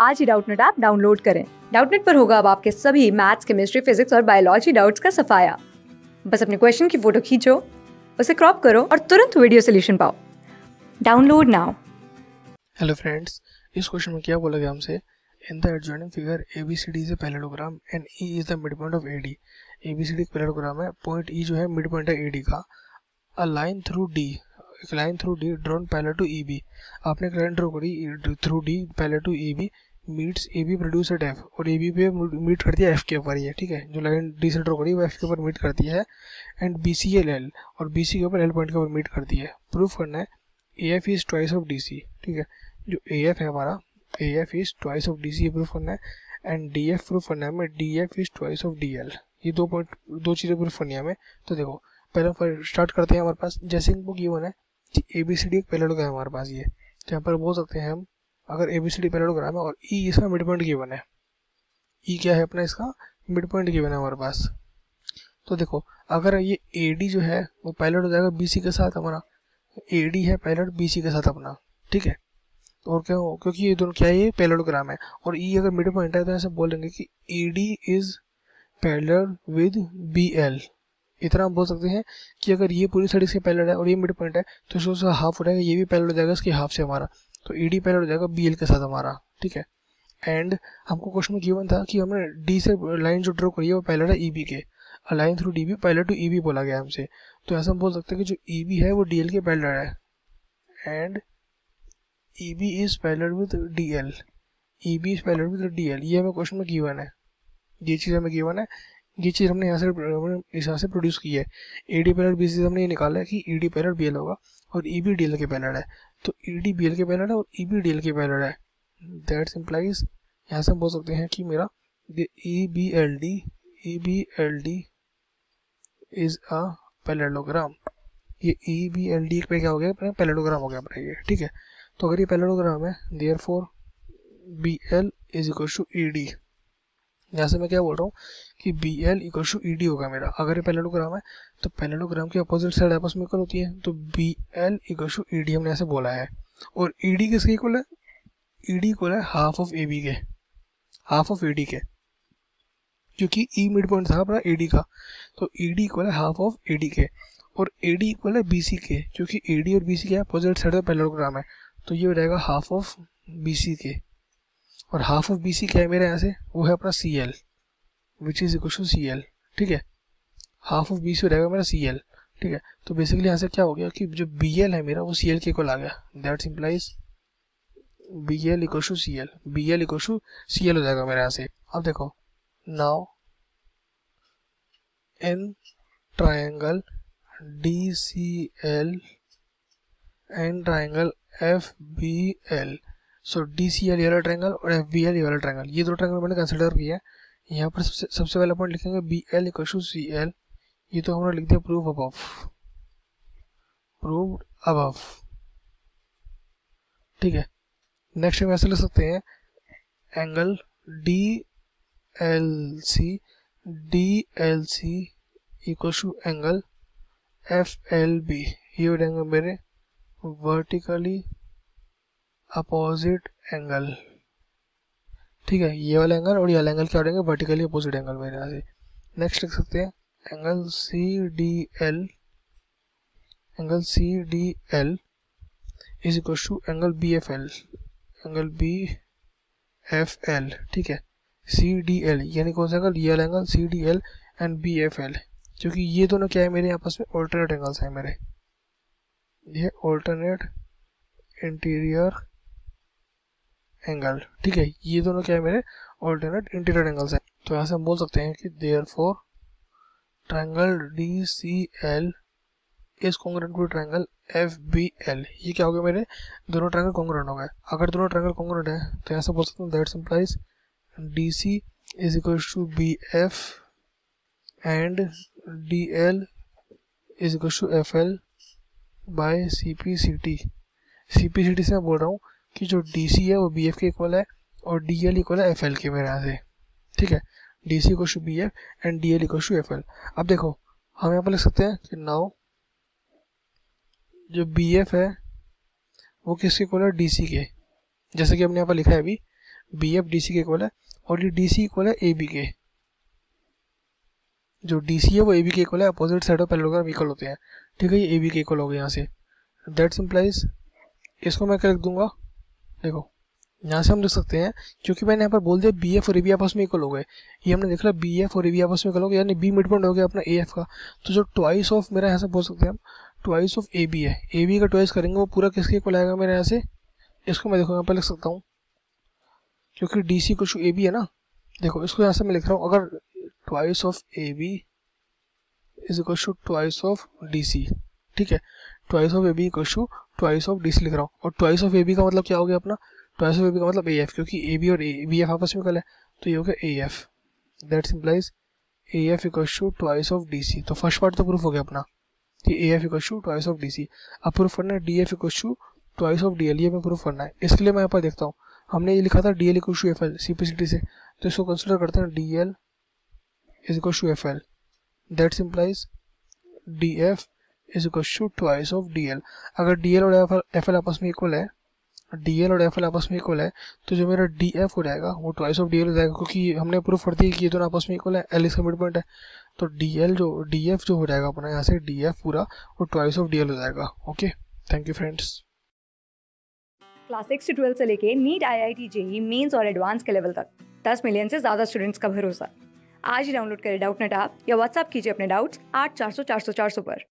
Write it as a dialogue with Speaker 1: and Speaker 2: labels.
Speaker 1: आज ही Doubtnut app download करें। डाउटनेट पर होगा अब आपके सभी मैथ्स, केमिस्ट्री, फिजिक्स और बायोलॉजी डाउट्स का सफाया। बस अपने क्वेश्चन की फ़ोटो खींचो, उसे क्रॉप करो और तुरंत वीडियो सोल्यूशन पाओ। Download now.
Speaker 2: हेलो फ्रेंड्स इस क्वेश्चन में क्या बोला गया हमसे? In the adjoining figure A B C D is a parallelogram and E is the mid point of A D A B C D parallelogram है। Point E जो है mid point है ए डी का। अ line through D एक line through D drawn parallel to E B आपने एक line draw करी through D parallel to E B meets A B produce at F और A B पे meet करती है एफ़ के ऊपर ये ठीक है? जो लाइन डी से ड्रॉ करी वो एफ़ के ऊपर मीट करती है and B C L L और बी सी के ऊपर एल पॉइंट के ऊपर मीट करती है। प्रूफ करना है A F is twice of D C ठीक है? जो ए एफ़ है हमारा A F is twice of D C proof करना है एंड डी एफ़ प्रूफ करना है हमें D F is twice of D L ये दो पॉइंट दो चीज़ें प्रूफ करनी है हमें। तो देखो, पहले स्टार्ट करते हैं हमारे पास, जैसे इनको ये होना है कि ए बी सी डी एक पहले है हमारे पास ये यहाँ पर बोल सकते हैं हम अगर A B C D parallelogram है और ई e इसका मिड पॉइंट गिवन है। ई e क्या है अपना इसका? मिड पॉइंट गिवन है हमारे पास। तो देखो, अगर ये ए डी जो है, वो पायलट हो जाएगा बी सी के साथ हमारा। ए डी है पायलट बी सी के साथ अपना। ठीक है? और क्या? हो क्योंकि ये दोनों, क्या है? ये पैरेललोग्राम है। और ई e अगर मिड पॉइंट है तो ऐसे बोलेंगे कि E D is parallel with B L इतना हम बोल सकते हैं कि अगर ये पूरी साइड इसके पैरेलल है और ये मिड पॉइंट है तो इसको हाफ़ हो जाएगा, ये भी पैरेलल हो जाएगा, इसके हाफ़ से हमारा। तो ई डी पहले हो जाएगा बी एल के साथ हमारा, ठीक है? एंड हमको क्वेश्चन में गिवन था कि हमने डी से लाइन जो ड्रॉ करी है वो पहले था ई बी के। लाइन थ्रू डी बी पहले टू ई बी बोला गया हमसे। तो ऐसा हम बोल सकते हैं कि जो ई बी है वो डी एल के पहले है। And E B is parallel with D L E B is parallel with D L ये हमें क्वेश्चन में गिवन है। ये चीज़ हमें गिवन है। ये चीज़ हमने यहाँ से इस यहाँ से प्रोड्यूस की है। ए डी पैरेलल बी से हमने ये निकाला है कि E D parallel B L होगा और ई बी डी एल के पैरेलल है। तो ई डी बी एल के पैरेलल है और ई बी डी एल के पैरेलल है। दैट्स इम्प्लाइज यहाँ से हम बोल सकते हैं कि मेरा E B L D E B L D is a parallelogram ये ई बी एल डी पे क्या हो गया? अपना पैरेललोग्राम हो गया अपना ये, ठीक है? तो अगर ये पैरेललोग्राम है therefore B L is equal to E D यहाँ से मैं क्या बोल रहा हूँ कि B L equal to E D होगा मेरा। अगर ये पैरेललोग्राम है तो पैरेललोग्राम की अपोजिट साइड आपस में इक्वल होती है। तो B L equal to E D हमने ऐसे बोला है। और ई डी किसके इक्वल है? ई डी इक्वल है हाफ़ ऑफ़ ए बी के। हाफ़ ऑफ़ ए डी के। क्योंकि ई मिड पॉइंट था अपना ए डी का। तो ई डी इक्वल है हाफ़ ऑफ़ ए डी के। और ए डी इक्वल है बी सी के। क्योंकि ए डी और बी सी के अपोजिट साइड पैरेललोग्राम है। तो ये हो जाएगा हाफ़ ऑफ़ बी सी के। और हाफ़ ऑफ़ बी सी क्या है मेरे यहाँ से, वो है अपना C L which is equal to C L ठीक है? हाफ़ ऑफ़ बी सी रहेगा मेरा सी एल ठीक है? तो बेसिकली यहाँ से क्या हो गया कि जो बी एल है मेरा, वो सी एल के इक्वल आ गया। That implies B L equal to C L B L equal to C L हो जाएगा मेरे यहाँ से। अब देखो now in triangle D C L and triangle F B L so D C L वाला ट्रायंगल और एफ़ बी एल ये वाला ये दो ट्रायंगल मैंने कंसिडर किया है. यहाँ पर सबसे सबसे पहला पॉइंट लिखेंगे B L equal to C L ये तो हमने लिख दिया प्रूफ अबव प्रूव्ड अबव ठीक है. नेक्स्ट हम ऐसे लिख सकते हैं. Angle D L C D L C equal to angle F L B ये हो जाएँगे मेरे वर्टिकली अपोजिट एंगल ठीक है, ये वाला एंगल और ये वाला एंगल क्या हो जाएँगे वर्टिकली अपोजिट एंगल मेरे यहाँ से। नेक्स्ट लिख सकते हैं angle C D L angle C D L is equal to angle B F L angle B F L ठीक है। सी डी एल यानी कौन सा एंगल ये वाला angle C D L and B F L क्योंकि ये दोनों क्या है मेरे आपस में? ऑल्टरनेट एंगल्स हैं मेरे। ये ऑल्टरनेट इंटीरियर एंगल ठीक है? ये दोनों क्या है मेरे ऑल्टरनेट इंटीरियर एंगल्स हैं। तो यहाँ से हम बोल सकते हैं कि therefore triangle D C L is congruent to triangle F B L ये क्या हो गया मेरे? दोनों ट्राइंगल कॉन्ग्रेंट हो गए। अगर दोनों ट्राइंगल कॉन्ग्रेंट है तो यहाँ से बोल सकते हैं that implies D C is equal to B F and D L is equal to F L by C P C T C P C T से मैं बोल रहा हूँ कि जो डी सी है वो बी एफ़ के इक्वल है और डी एल इक्वल है एफ़ एल के मेरे यहाँ से। ठीक है? D C to B F and D L equal to F L अब देखो, हम यहाँ पर लिख सकते हैं कि नाउ जो बी एफ़ है, वो किसके इक्वल है? डी सी के। जैसे कि हमने यहाँ पर लिखा है अभी बी एफ़ डी सी के इक्वल है और ये डी सी इक्वल है ए बी के जो डी सी है वो ए बी के इक्वल है opposite side of parallelogram equal होते हैं। ठीक है, ये ए बी के इक्वल हो गया यहाँ से। दैट सिंप्लाइज इसको मैं क्या लिख दूँगा? देखो, यहाँ से हम लिख सकते हैं, क्योंकि मैंने यहाँ पर बोल दिया बी एफ़ और ए बी आपस में इक्वल हो गए। ये हमने देख लिया बी एफ़ और ए बी आपस में इक्वल हो गया यानी बी मिड पॉइंट हो गया अपना ए एफ़ का। तो जो ट्वाइस ऑफ़ मेरा यहाँ से बोल सकते हैं हम ट्वाइस ऑफ़ ए बी है। ए बी का ट्वाइस करेंगे, वो पूरा किसके इक्वल आएगा मेरे यहाँ से? इसको मैं देखो, यहाँ पर लिख सकता हूँ। क्योंकि डी सी कुछ ए बी है ना। देखो, इसको यहाँ से मैं लिख रहा हूँ, अगर twice of A B is equal to twice of D C ठीक है? Twice of A B equal to twice of D C लिख रहा हूँ। और ट्वाइस ऑफ़ ए बी का मतलब क्या हो गया अपना? ट्वाइस ऑफ़ ए बी का मतलब ए एफ़ क्योंकि ए बी और ए बी एफ़ आपस में कल है तो ये हो गया A F that implies A F equal to twice of D C तो फ़र्स्ट पार्ट तो प्रूफ हो गया अपना, कि A F equal to twice of D C अब प्रूफ करना है D F equal to twice of D L ये मैं प्रूफ करना है। इसके लिए मैं यहाँ पर देखता हूँ। हमने ये लिखा था D L equal to F L C P C. T से तो इसको कंसिडर करते हैं D L is equal to F L that implies D F is equal to twice of D L अगर डी एल और F L आपस में equal है डी एल और एफ़ एल आपस में इक्वल है तो जो मेरा डी एफ़ हो जाएगा, वो ट्वाइस ऑफ़ डी एल हो जाएगा, क्योंकि हमने प्रूफ कर दिया कि ये दोनों आपस में इक्वल है एल इसका मिड है। तो डी एल जो डी एफ़ जो हो जाएगा अपना, यहाँ से डी एफ़ पूरा, वो ट्वाइस ऑफ़ डी एल हो जाएगा okay thank you friends
Speaker 1: class six से ट्वेल्थ से लेके NEET I I T JEE mains और एडवांस के लेवल तक, दस मिलियन से ज़्यादा स्टूडेंट्स का भरोसा। आज ही डाउनलोड करें डाउट नेट आप या व्हाट्सअप कीजिए अपने डाउट्स आठ चार सौ चार सौ चार सौ पर।